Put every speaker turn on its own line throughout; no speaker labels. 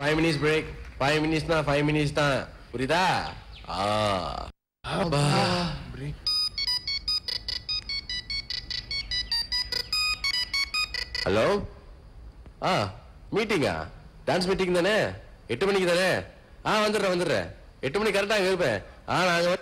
Five minutes break five minutes தான் five minutes தான் புரியுதா? ஆ. ஹலோ ஆ மீட்டிங்கா டான்ஸ் மீட்டிங் தானே? எட்டு மணிக்கு தானே? ஆ வந்துடுறேன் வந்துடுறேன். எட்டு மணிக்கு கரெக்டாக இருப்பேன். ஆ நாங்கள்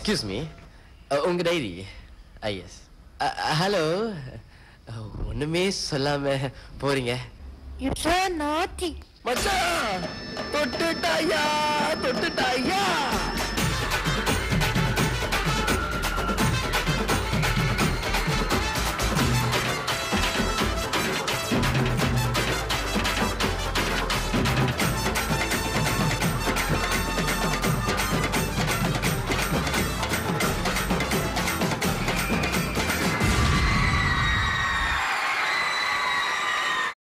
வந்து எஸ்கியூஸ் மீ உங்க டைரி எஸ் ஹலோ ஒண்ணுமே சொல்லாம போறீங்க.
You're so naughty.
மச்சான்! தொட்டுட்டாயா? தொட்டுட்டாயா?